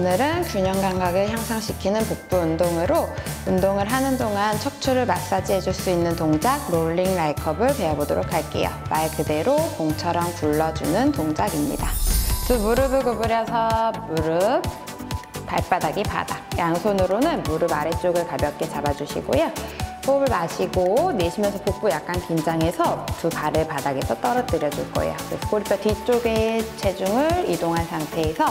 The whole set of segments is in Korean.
오늘은 균형 감각을 향상시키는 복부 운동으로 운동을 하는 동안 척추를 마사지 해줄 수 있는 동작 롤링 라이컵을 배워보도록 할게요. 말 그대로 공처럼 굴러주는 동작입니다. 두 무릎을 구부려서 무릎, 발바닥이 바닥. 양손으로는 무릎 아래쪽을 가볍게 잡아주시고요. 호흡을 마시고 내쉬면서 복부 약간 긴장해서 두 발을 바닥에서 떨어뜨려 줄 거예요. 그래서 꼬리뼈 뒤쪽에 체중을 이동한 상태에서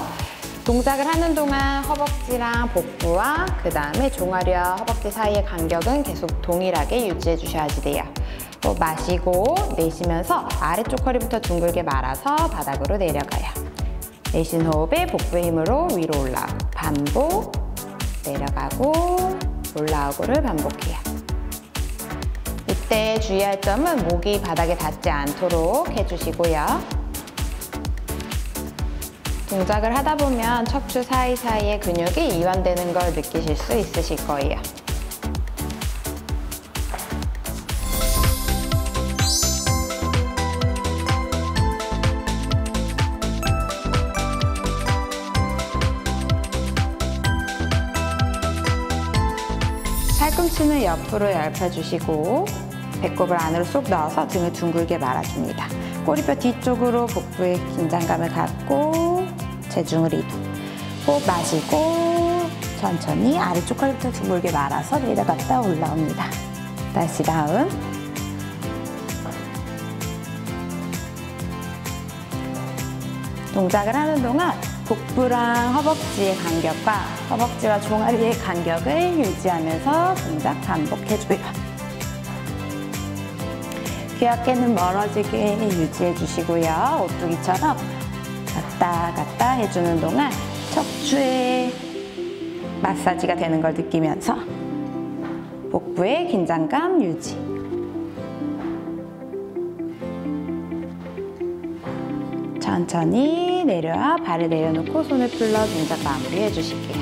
동작을 하는 동안 허벅지랑 복부와 그 다음에 종아리와 허벅지 사이의 간격은 계속 동일하게 유지해 주셔야지 돼요. 호흡 마시고 내쉬면서 아래쪽 허리부터 둥글게 말아서 바닥으로 내려가요. 내쉬는 호흡에 복부의 힘으로 위로 올라오고 반복 내려가고 올라오고를 반복해요. 이때 주의할 점은 목이 바닥에 닿지 않도록 해주시고요. 동작을 하다 보면 척추 사이사이의 근육이 이완되는 걸 느끼실 수 있으실 거예요. 팔꿈치는 옆으로 얇혀주시고 배꼽을 안으로 쏙 넣어서 등을 둥글게 말아줍니다. 꼬리뼈 뒤쪽으로 복부의 긴장감을 갖고 체중을 이동. 호흡 마시고 천천히 아래쪽 허리부터 둥글게 말아서 내려갔다 올라옵니다. 다시 다운. 동작을 하는 동안 복부랑 허벅지의 간격과 허벅지와 종아리의 간격을 유지하면서 동작 반복해줘요. 귀 어깨는 멀어지게 유지해 주시고요. 오뚜기처럼 갔다 갔다 해주는 동안 척추의 마사지가 되는 걸 느끼면서 복부의 긴장감 유지. 천천히 내려와 발을 내려놓고 손을 풀러 동작 마무리 해 주실게요.